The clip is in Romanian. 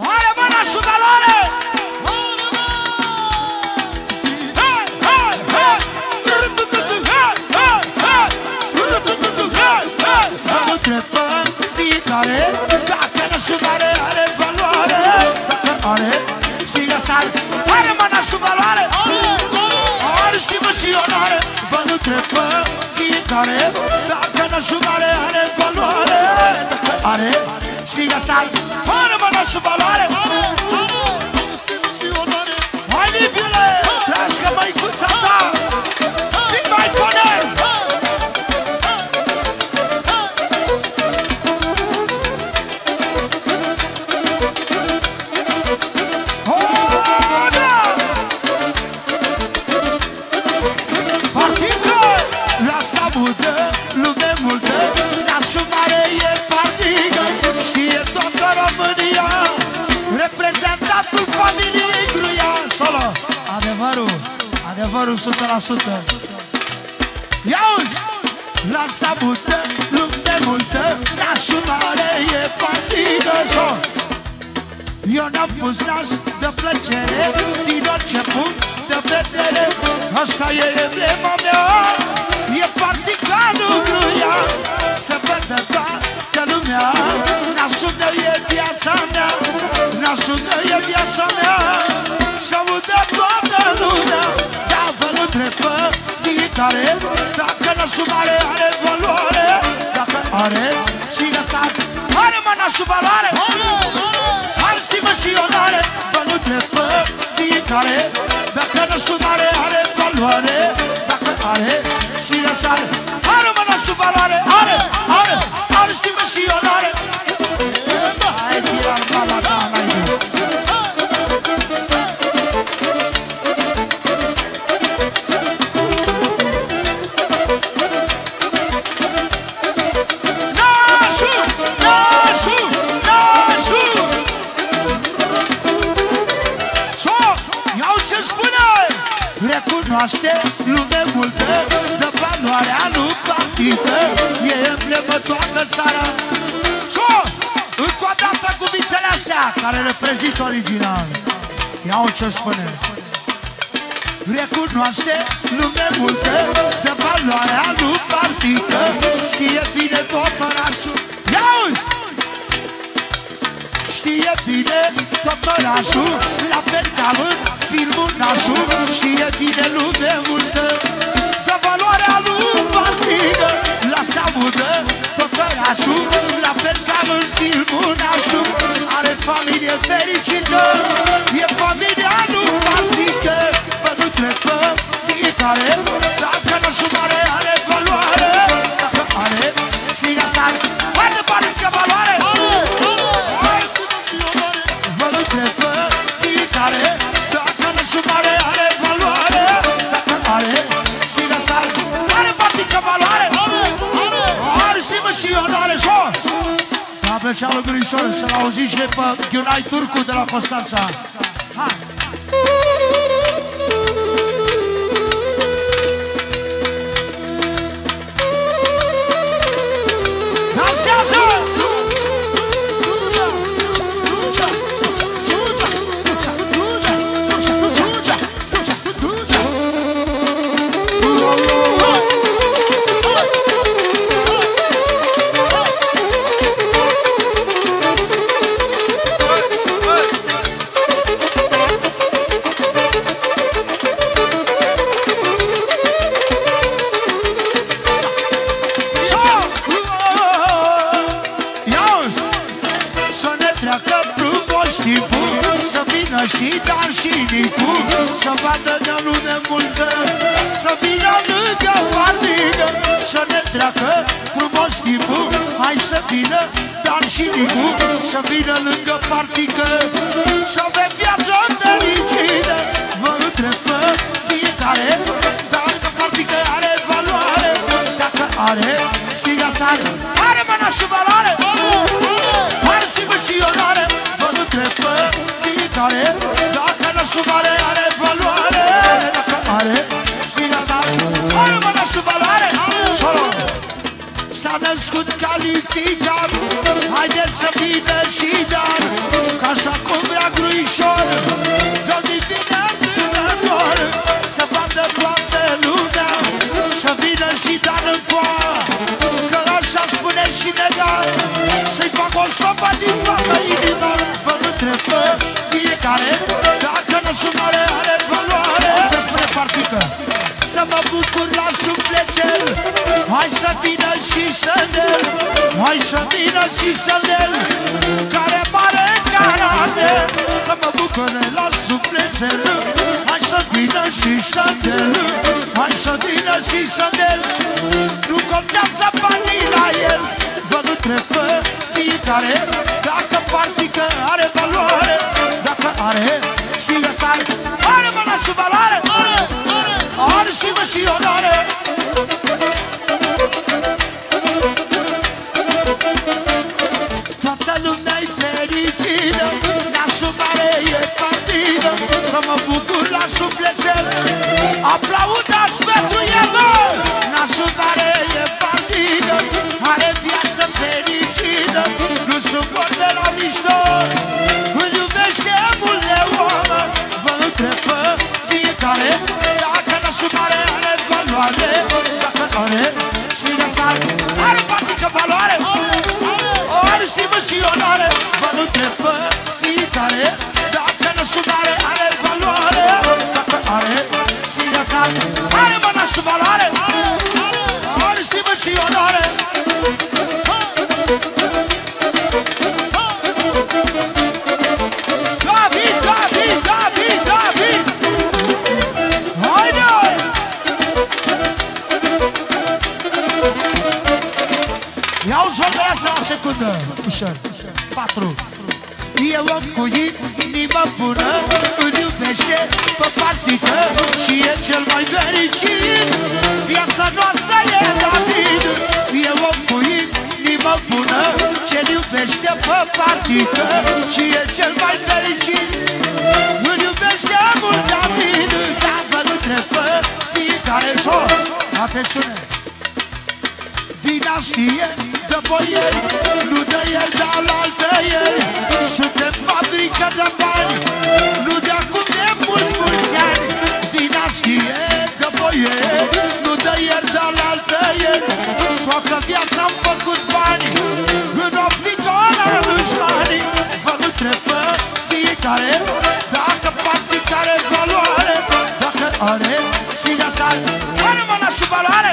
Are mâna și valoare! Hai, hai, hai! Hai, hai, hai! Vă întrebă fiecare Dacă nu sunt are, are valoare Dacă are, strigă sare Are mâna și valoare! Are stimă și onoare Vă întrebă fiecare Dacă nu sunt are, are valoare Dacă are, strigă sare Are mâna și valoare! Hai, Adevărul, adevărul 100% Ia uzi! La samudă, lume multă Nasul mare e partică Solo eu n-am pus nas de plăcere Din orice punct de vedere. Asta e emblema mea. E particanul gruia Să vadă toată lumea. Nasul meu e viața mea. Nasul meu e viața mea fiecare Dacă nasul mare are valoare. Dacă are și lăsat Are mă nasul valoare Are stimă și onoare Vă nu trebuie fiecare. Dacă nasul mare are valoare. Dacă are și lăsat Are mă nasul valoare Are, are, are stimă și onoare. Hai, firar, mala, da, Recunoaște lume multă De valoarea nu partită E emblemă toată țara. So, încă o dată cuvintele astea Care reprezintă original. Iau ce spune. Recunoaște lume multă De valoarea nu partită Știe bine tot orașul La fel ca în filmul nașul Știe bine lume multă. De valoarea lui partită La samudă tot orașul La fel ca în filmul nașul Are familie fericită. E familia lui partită Vă nu trebuie fiecare. Dacă nașul mare are valoare Dacă are striga sare Hai Să-l auziți și pe Ghiunai Turcu de la Constanța. Hai vină și Dan și Nicu Să vadă de lume multă Să vină lângă partică Să ne treacă frumos timpul Hai să vină Dan și Nicu Să vină lângă partică Să avem viață fericită fiecare Dacă nașul mare are valoare. Dacă are, striga sare Are mâna și valoare. Solo S-a născut calificat Haideți să vină și dar Ca așa cum asumare are valoare. Ce spune partică? Să mă bucur la suflet cel Hai să vină și să del Hai să vină și să del Care mare caramel Să mă bucur la suflet cel Hai să vină și să del Hai să vină și să del Nu contează banii la el. Vă nu trebuie fiecare. Dacă partică are valoare Dacă are stilă sare. Are mâna sub valoare. Are, are, are stilă și onoare. Toată lumea-i fericită. Nasul mare e partidă Să mă bucur la sufletel. Aplaudați pentru el, mă! Nasul mare e partidă Are viață fericită. Nu suport de la mișto sare Are partică valoare. Are stimă și onoare. Vă întreb pe fiecare Dacă nasul mare are valoare. Dacă are sfida sare Are mă nasul valoare vă la secundă Ușor. Patru. E om cu inimă bună Îl iubește pe partică Și e cel mai fericit. Viața noastră e David. E om cu inimă bună Ce iubește pe partică Și e cel mai fericit. Îl iubește mult David Dar vă întrebă fiecare șor Atențiune dinastie de boieri Nu de ieri, dar la altă ieri. Suntem fabrică de bani Nu de acum de mulți, mulți ani. Dinastie de boieri Nu de ieri, dar la altă ieri. Toată viața am făcut bani În opticola dușmanii Vă întrebă fiecare Dacă partic are valoare. Dacă are sfida sare Are mâna și valoare